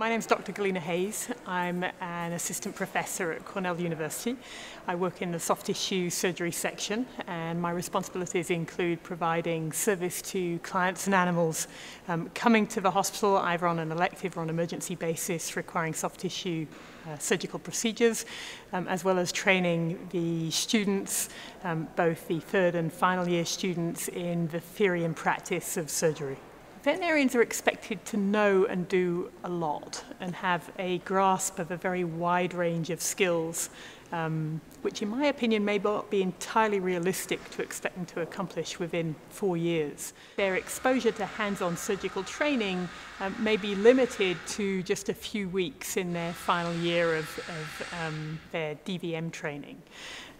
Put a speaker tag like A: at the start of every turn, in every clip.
A: My name is Dr. Galina Hayes. I'm an assistant professor at Cornell University. I work in the soft tissue surgery section, and my responsibilities include providing service to clients and animals um, coming to the hospital either on an elective or on emergency basis requiring soft tissue uh, surgical procedures, um, as well as training the students, um, both the third and final year students, in the theory and practice of surgery. Veterinarians are expected to know and do a lot and have a grasp of a very wide range of skills, um, which in my opinion may not be entirely realistic to expect them to accomplish within four years. Their exposure to hands-on surgical training um, may be limited to just a few weeks in their final year of, of um, their DVM training.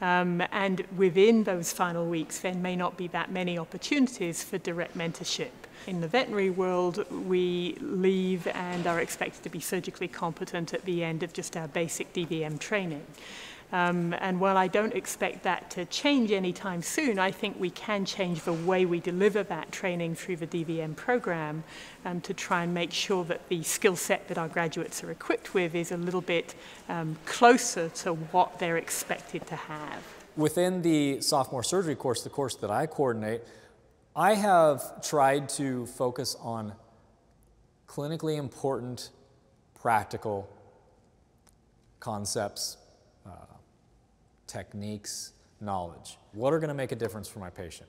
A: Um, and within those final weeks, there may not be that many opportunities for direct mentorship. In the veterinary world, we leave and are expected to be surgically competent at the end of just our basic DVM training. Um, and while I don't expect that to change anytime soon, I think we can change the way we deliver that training through the DVM program um, to try and make sure that the skill set that our graduates are equipped with is a little bit um, closer to what they're expected to have.
B: Within the sophomore surgery course, the course that I coordinate, I have tried to focus on clinically important, practical concepts, uh, techniques, knowledge. What are going to make a difference for my patient?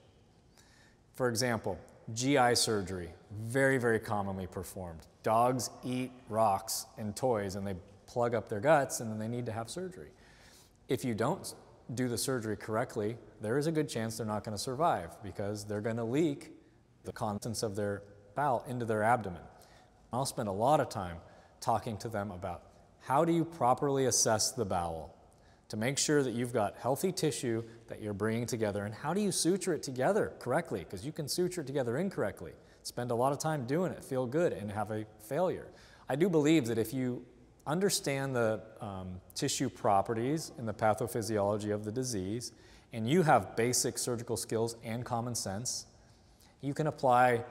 B: For example, GI surgery, very, very commonly performed. Dogs eat rocks and toys and they plug up their guts and then they need to have surgery. If you don't do the surgery correctly, there is a good chance they're not going to survive because they're going to leak the contents of their bowel into their abdomen. I'll spend a lot of time talking to them about how do you properly assess the bowel to make sure that you've got healthy tissue that you're bringing together and how do you suture it together correctly because you can suture it together incorrectly. Spend a lot of time doing it, feel good, and have a failure. I do believe that if you understand the um, tissue properties and the pathophysiology of the disease, and you have basic surgical skills and common sense, you can apply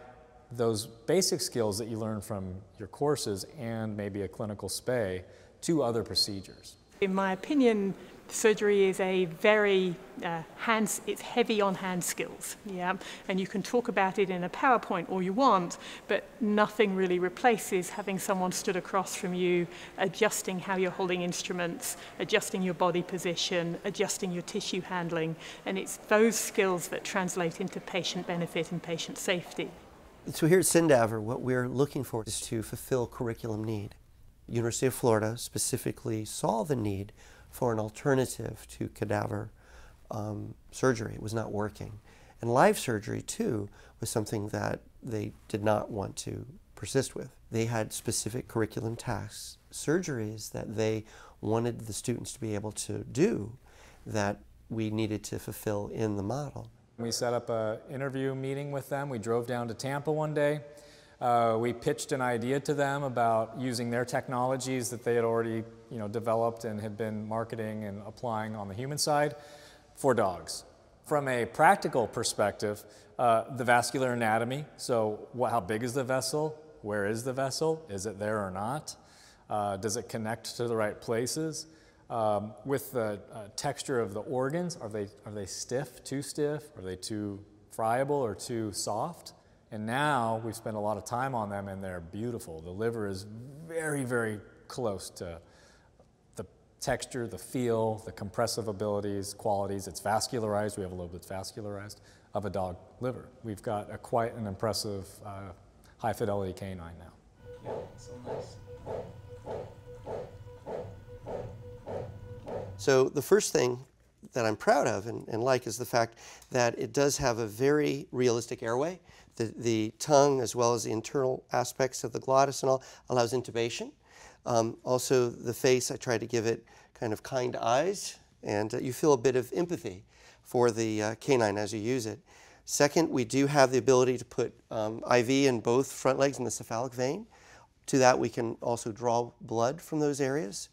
B: those basic skills that you learn from your courses and maybe a clinical SPAY to other procedures.
A: In my opinion, surgery is a very uh, hands, it's heavy on hand skills, yeah, and you can talk about it in a PowerPoint all you want, but nothing really replaces having someone stood across from you, adjusting how you're holding instruments, adjusting your body position, adjusting your tissue handling, and it's those skills that translate into patient benefit and patient safety.
C: So here at SynDaver, what we're looking for is to fulfill curriculum need. University of Florida specifically saw the need for an alternative to cadaver um, surgery. It was not working. And live surgery, too, was something that they did not want to persist with. They had specific curriculum tasks, surgeries that they wanted the students to be able to do that we needed to fulfill in the model.
B: We set up an interview meeting with them. We drove down to Tampa one day. Uh, we pitched an idea to them about using their technologies that they had already you know, developed and had been marketing and applying on the human side for dogs. From a practical perspective, uh, the vascular anatomy, so what, how big is the vessel? Where is the vessel? Is it there or not? Uh, does it connect to the right places? Um, with the uh, texture of the organs, are they, are they stiff, too stiff? Are they too friable or too soft? And now we've spent a lot of time on them and they're beautiful. The liver is very, very close to the texture, the feel, the compressive abilities, qualities. It's vascularized. We have a little bit vascularized of a dog liver. We've got a quite an impressive uh, high fidelity canine now.
C: Yeah, so nice. So the first thing that I'm proud of and, and, like is the fact that it does have a very realistic airway. The, the tongue, as well as the internal aspects of the glottis and all, allows intubation. Um, also, the face, I try to give it kind of kind eyes, and uh, you feel a bit of empathy for the uh, canine as you use it. Second, we do have the ability to put um, IV in both front legs in the cephalic vein. To that, we can also draw blood from those areas.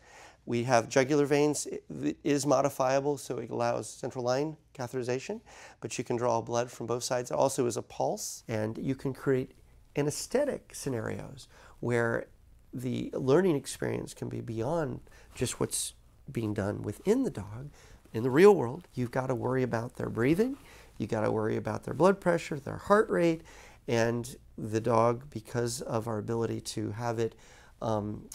C: We have jugular veins, it is modifiable, so it allows central line catheterization, but you can draw blood from both sides. It also is a pulse, and you can create anesthetic scenarios where the learning experience can be beyond just what's being done within the dog. In the real world, you've got to worry about their breathing, you've got to worry about their blood pressure, their heart rate, and the dog, because of our ability to have it um,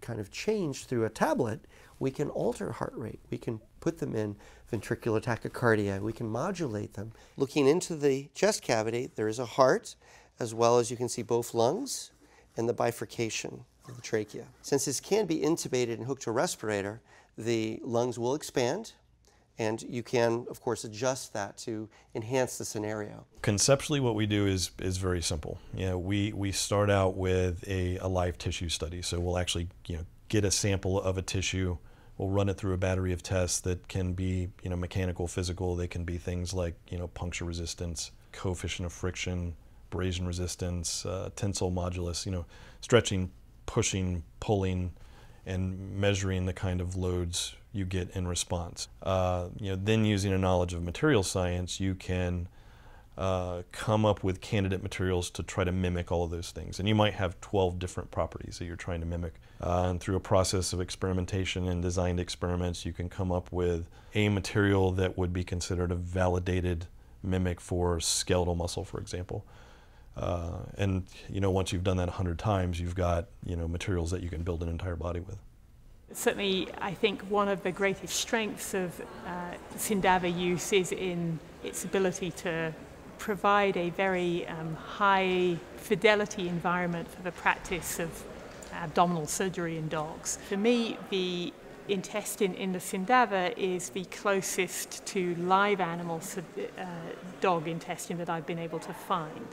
C: kind of change through a tablet, we can alter heart rate. We can put them in ventricular tachycardia. We can modulate them. Looking into the chest cavity, there is a heart, as well as you can see both lungs and the bifurcation of the trachea. Since this can be intubated and hooked to a respirator, the lungs will expand, and you can, of course, adjust that to enhance the scenario.
D: Conceptually, what we do is, is very simple. You know, we, we start out with a, a live tissue study. So we'll actually you know, get a sample of a tissue, we'll run it through a battery of tests that can be you know, mechanical, physical. They can be things like you know, puncture resistance, coefficient of friction, abrasion resistance, uh, tensile modulus, you know, stretching, pushing, pulling, and measuring the kind of loads you get in response. Uh, you know, then using a knowledge of material science, you can uh, come up with candidate materials to try to mimic all of those things. And you might have 12 different properties that you're trying to mimic. Uh, and through a process of experimentation and designed experiments, you can come up with a material that would be considered a validated mimic for skeletal muscle, for example. Uh, and you know, once you've done that a hundred times, you've got you know materials that you can build an entire body with.
A: Certainly, I think one of the greatest strengths of uh, SynDaver use is in its ability to provide a very um, high fidelity environment for the practice of abdominal surgery in dogs. For me, the intestine in the SynDaver is the closest to live animal uh, dog intestine that I've been able to find.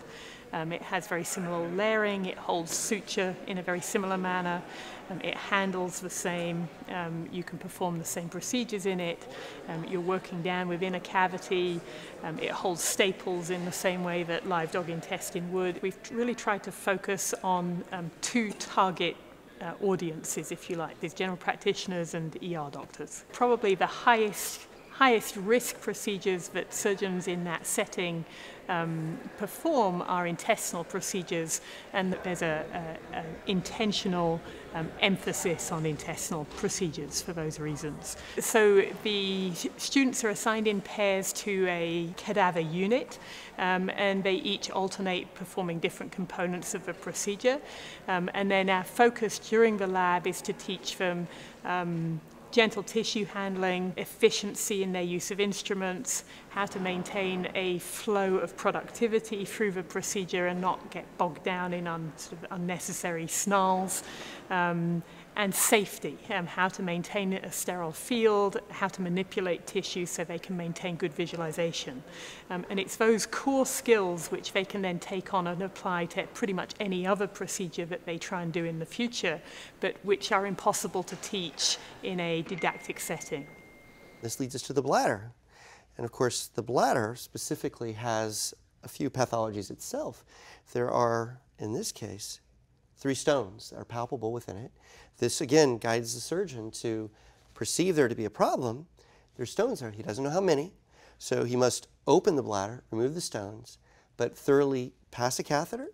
A: Um, it has very similar layering, it holds suture in a very similar manner, um, it handles the same, um, you can perform the same procedures in it, um, you're working down within a cavity, um, it holds staples in the same way that live dog intestine would. We've really tried to focus on um, two target uh, audiences, if you like. these general practitioners and ER doctors. Probably the highest highest risk procedures that surgeons in that setting um, perform are intestinal procedures, and that there's a, a, a intentional um, emphasis on intestinal procedures for those reasons. So the students are assigned in pairs to a cadaver unit, um, and they each alternate performing different components of the procedure. Um, and then our focus during the lab is to teach them um, gentle tissue handling, efficiency in their use of instruments, how to maintain a flow of productivity through the procedure and not get bogged down in un, sort of unnecessary snarls. Um, and safety, um, how to maintain a sterile field, how to manipulate tissue so they can maintain good visualization. Um, and it's those core skills which they can then take on and apply to pretty much any other procedure that they try and do in the future, but which are impossible to teach in a didactic setting.
C: This leads us to the bladder. And of course, the bladder specifically has a few pathologies itself. There are, in this case, three stones that are palpable within it. This again guides the surgeon to perceive there to be a problem. There's stones there. He doesn't know how many. So he must open the bladder, remove the stones, but thoroughly pass a catheter,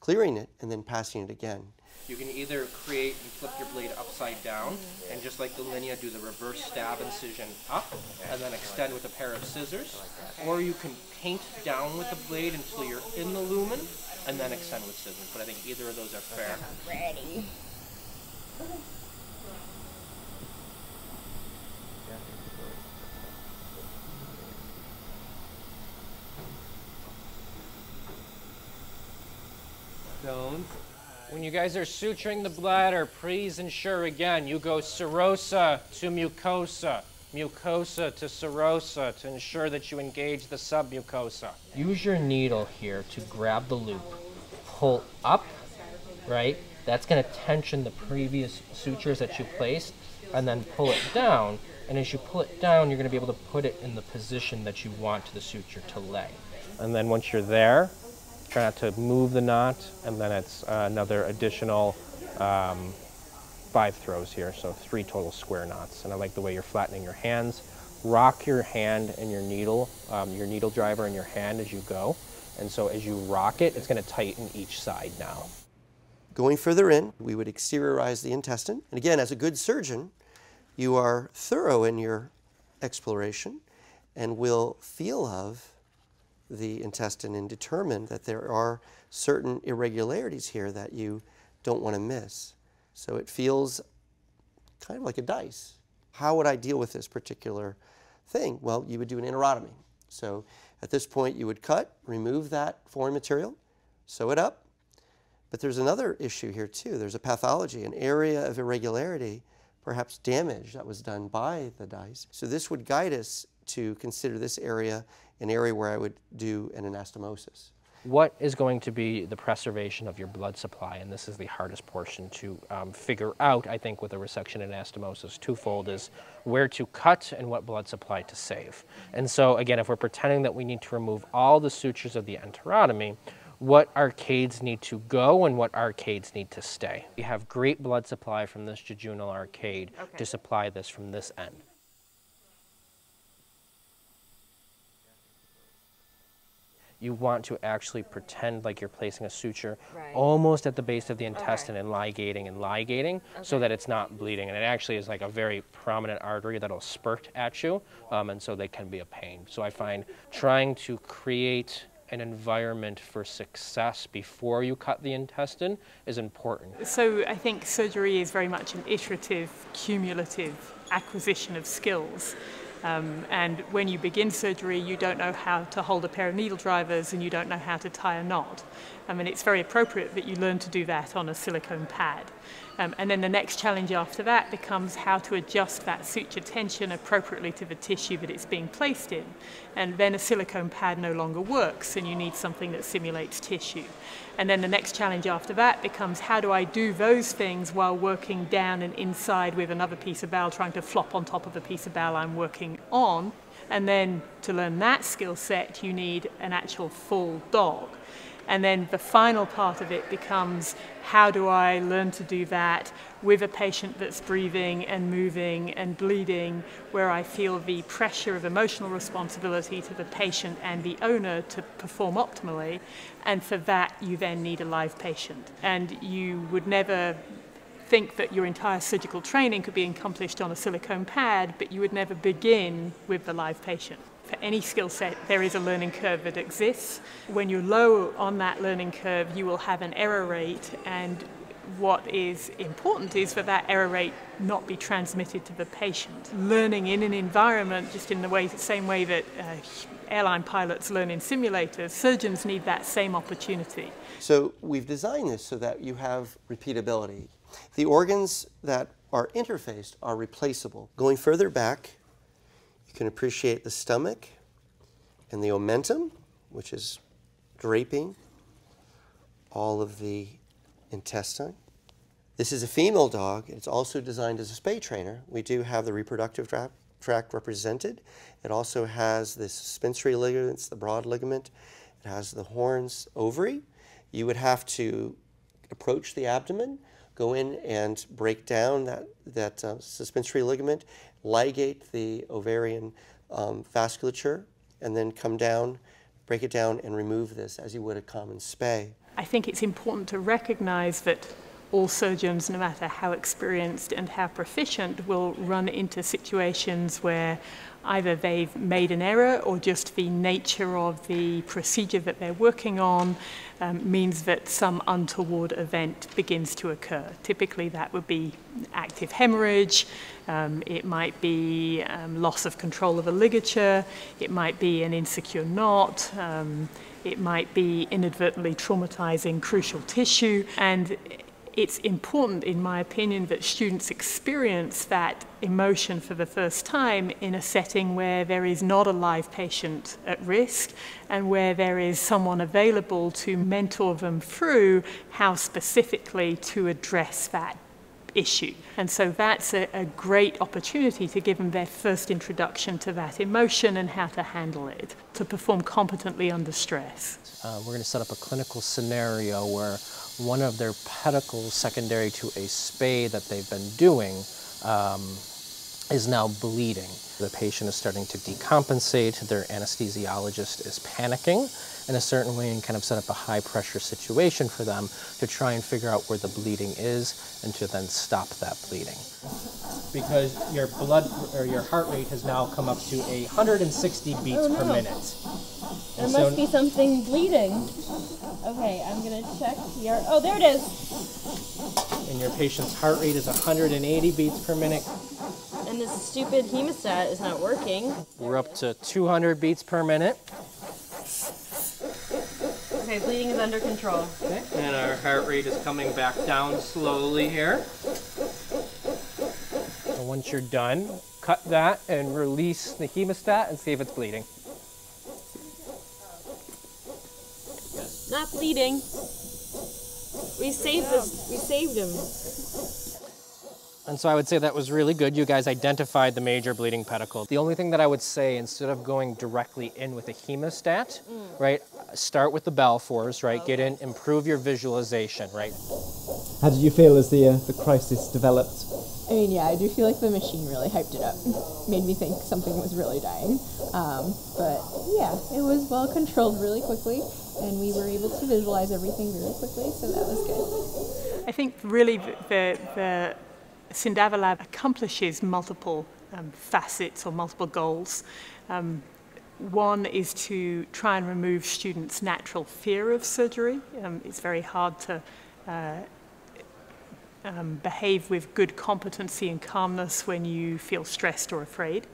C: clearing it, and then passing it again.
E: You can either create and flip your blade upside down, and just like the linea, do the reverse stab incision up, and then extend with a pair of scissors. Or you can paint down with the blade until you're in the lumen, and then extend with scissors. But I think either of those are fair.
F: Ready.
E: Stones. When you guys are suturing the bladder, please ensure again you go serosa to mucosa mucosa to serosa to ensure that you engage the submucosa.
G: Use your needle here to grab the loop. Pull up, right? That's going to tension the previous sutures that you placed, and then pull it down. And as you pull it down, you're going to be able to put it in the position that you want the suture to lay.
E: And then once you're there, try not to move the knot, and then it's uh, another additional um, five throws here, so three total square knots. And I like the way you're flattening your hands. Rock your hand and your needle, um, your needle driver and your hand as you go. And so as you rock it, it's going to tighten each side now.
C: Going further in, we would exteriorize the intestine. And again, as a good surgeon, you are thorough in your exploration and will feel of the intestine and determine that there are certain irregularities here that you don't want to miss. So it feels kind of like a dice. How would I deal with this particular thing? Well, you would do an enterotomy. So at this point, you would cut, remove that foreign material, sew it up. But there's another issue here too. There's a pathology, an area of irregularity, perhaps damage that was done by the dice. So this would guide us to consider this area an area where I would do an anastomosis
G: what is going to be the preservation of your blood supply? And this is the hardest portion to um, figure out, I think, with a resection and anastomosis. Twofold is where to cut and what blood supply to save. And so, again, if we're pretending that we need to remove all the sutures of the enterotomy, what arcades need to go and what arcades need to stay. We have great blood supply from this jejunal arcade okay. to supply this from this end. You want to actually pretend like you're placing a suture right. almost at the base of the intestine okay. and ligating and ligating okay. so that it's not bleeding. And it actually is like a very prominent artery that'll spurt at you, um, and so they can be a pain. So I find trying to create an environment for success before you cut the intestine is important.
A: So I think surgery is very much an iterative, cumulative acquisition of skills. Um, and when you begin surgery, you don't know how to hold a pair of needle drivers and you don't know how to tie a knot. I mean, it's very appropriate that you learn to do that on a silicone pad. Um, and then the next challenge after that becomes how to adjust that suture tension appropriately to the tissue that it's being placed in. And then a silicone pad no longer works and you need something that simulates tissue. And then the next challenge after that becomes how do I do those things while working down and inside with another piece of bowel, trying to flop on top of a piece of bowel I'm working on. And then to learn that skill set, you need an actual full dog. And then the final part of it becomes how do I learn to do that with a patient that's breathing and moving and bleeding, where I feel the pressure of emotional responsibility to the patient and the owner to perform optimally. And for that, you then need a live patient. And you would never think that your entire surgical training could be accomplished on a silicone pad, but you would never begin with the live patient for any skill set, there is a learning curve that exists. When you're low on that learning curve, you will have an error rate, and what is important is for that error rate not be transmitted to the patient. Learning in an environment, just in the way, same way that uh, airline pilots learn in simulators, surgeons need that same opportunity.
C: So we've designed this so that you have repeatability. The organs that are interfaced are replaceable. Going further back, can appreciate the stomach and the omentum, which is draping all of the intestine. This is a female dog. It's also designed as a spay trainer. We do have the reproductive tract represented. It also has the suspensory ligaments, the broad ligament. It has the horns ovary. You would have to approach the abdomen, go in and break down that, that uh, suspensory ligament ligate the ovarian um, vasculature, and then come down, break it down, and remove this as you would a common spay.
A: I think it's important to recognize that all surgeons, no matter how experienced and how proficient, will run into situations where either they've made an error or just the nature of the procedure that they're working on um, means that some untoward event begins to occur. Typically, that would be active hemorrhage, um, it might be um, loss of control of a ligature, it might be an insecure knot. Um, it might be inadvertently traumatizing crucial tissue, and it's important, in my opinion, that students experience that emotion for the first time in a setting where there is not a live patient at risk and where there is someone available to mentor them through how specifically to address that issue. And so that's a, a, great opportunity to give them their first introduction to that emotion and how to handle it, to perform competently under stress.
G: Uh, we're going to set up a clinical scenario where one of their pedicles secondary to a spay that they've been doing um, is now bleeding. The patient is starting to decompensate, their anesthesiologist is panicking in a certain way and kind of set up a high pressure situation for them to try and figure out where the bleeding is and to then stop that bleeding. Because your blood or your heart rate has now come up to 160 beats
F: oh, no.
G: per minute.
F: There must be something bleeding. Okay, I'm gonna check here. Oh, there it is.
G: And your patient's heart rate is 180 beats per minute.
F: And this stupid hemostat is not working.
G: We're up to 200 beats per minute.
F: Okay, bleeding is under control.
G: Okay, and our heart rate is coming back down slowly here. And once you're done, cut that and release the hemostat and see if it's bleeding.
F: Not bleeding. We saved this. We saved him.
G: And so I would say that was really good. You guys identified the major bleeding pedicle. The only thing that I would say, instead of going directly in with a hemostat, mm. right, start with the Balfours, right, okay. get in, improve your visualization, right.
H: How did you feel as the, uh, the crisis developed?
I: I mean, yeah, I do feel like the machine really hyped it up. Made me think something was really dying. Um, but yeah, it was well controlled really quickly, and we were able to visualize everything very quickly, so that was good.
A: I think really the, the SynDaver Lab accomplishes multiple um, facets or multiple goals. Um, one is to try and remove students' natural fear of surgery. Um, it's very hard to uh, um, behave with good competency and calmness when you feel stressed or afraid.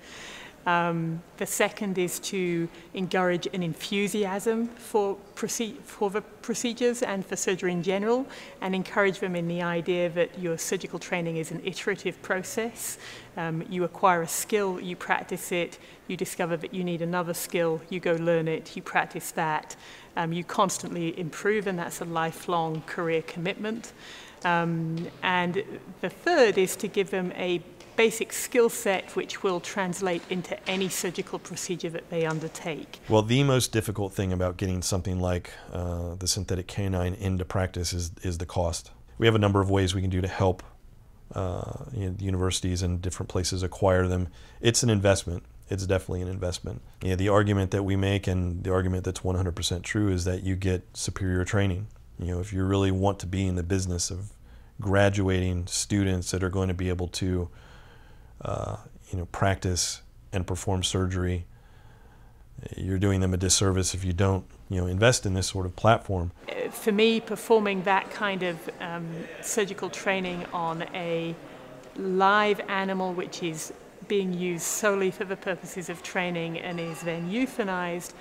A: Um, the second is to encourage an enthusiasm for, for the procedures and for surgery in general, and encourage them in the idea that your surgical training is an iterative process. Um, you acquire a skill, you practice it, you discover that you need another skill, you go learn it, you practice that. Um, you constantly improve, and that's a lifelong career commitment. Um, and the third is to give them a basic skill set which will translate into any surgical procedure that they undertake.
D: Well, the most difficult thing about getting something like uh, the synthetic canine into practice is, is the cost. We have a number of ways we can do to help uh, you know, universities and different places acquire them. It's an investment. It's definitely an investment. You know, the argument that we make and the argument that's 100% true is that you get superior training. You know, if you really want to be in the business of graduating students that are going to be able to uh, you know, practice and perform surgery, you're doing them a disservice if you don't, you know, invest in this sort of platform.
A: For me, performing that kind of um, surgical training on a live animal which is being used solely for the purposes of training and is then euthanized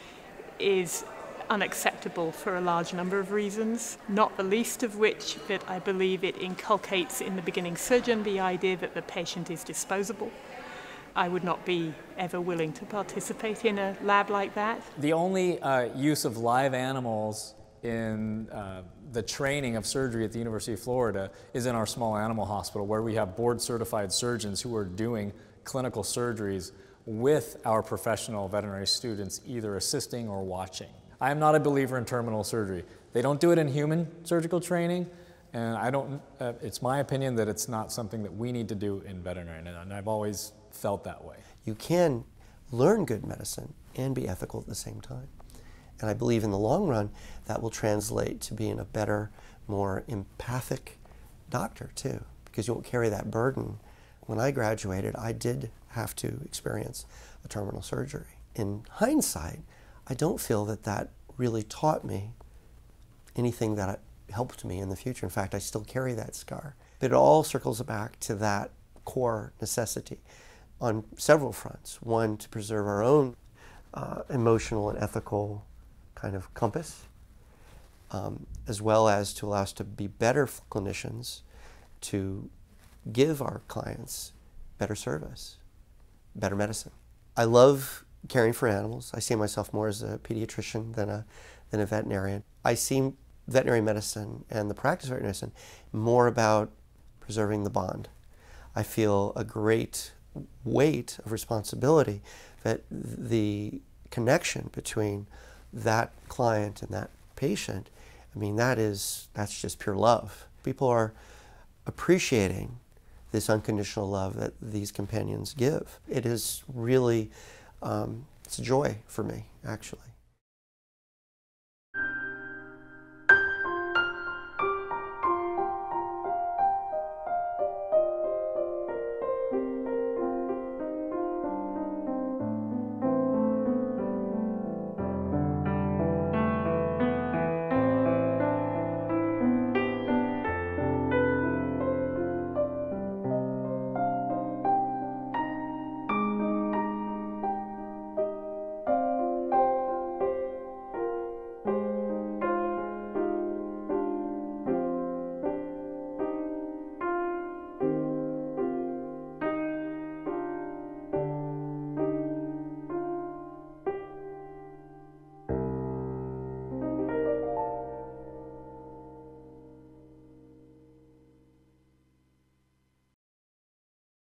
A: is unacceptable for a large number of reasons, not the least of which that I believe it inculcates in the beginning surgeon the idea that the patient is disposable. I would not be ever willing to participate in a lab like that.
B: The only uh, use of live animals in uh, the training of surgery at the University of Florida is in our small animal hospital where we have board certified surgeons who are doing clinical surgeries with our professional veterinary students either assisting or watching. I am not a believer in terminal surgery. They don't do it in human surgical training, and I don't, uh, it's my opinion that it's not something that we need to do in veterinary, and I've always felt that way.
C: You can learn good medicine and be ethical at the same time. And I believe in the long run, that will translate to being a better, more empathic doctor, too, because you won't carry that burden. When I graduated, I did have to experience a terminal surgery. In hindsight, I don't feel that that really taught me anything that helped me in the future. In fact, I still carry that scar. But it all circles back to that core necessity on several fronts. One, to preserve our own uh, emotional and ethical kind of compass, um, as well as to allow us to be better clinicians, to give our clients better service, better medicine. I love caring for animals. I see myself more as a pediatrician than a, than a veterinarian. I see veterinary medicine and the practice of veterinary medicine more about preserving the bond. I feel a great weight of responsibility that the connection between that client and that patient, I mean, that is, that's just pure love. People are appreciating this unconditional love that these companions give. It is really, um, it's a joy for me, actually.